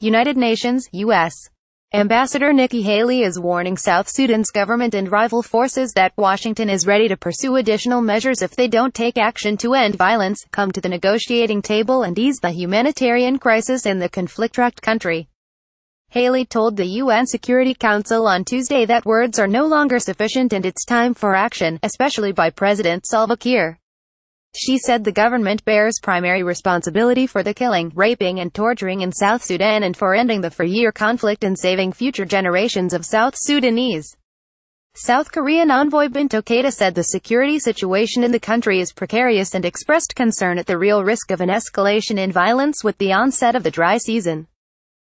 United Nations, U.S. Ambassador Nikki Haley is warning South Sudan's government and rival forces that Washington is ready to pursue additional measures if they don't take action to end violence, come to the negotiating table and ease the humanitarian crisis in the conflict-racked country. Haley told the UN Security Council on Tuesday that words are no longer sufficient and it's time for action, especially by President Salva Kiir. She said the government bears primary responsibility for the killing, raping and torturing in South Sudan and for ending the four-year conflict and saving future generations of South Sudanese. South Korean envoy Bintou Keita said the security situation in the country is precarious and expressed concern at the real risk of an escalation in violence with the onset of the dry season.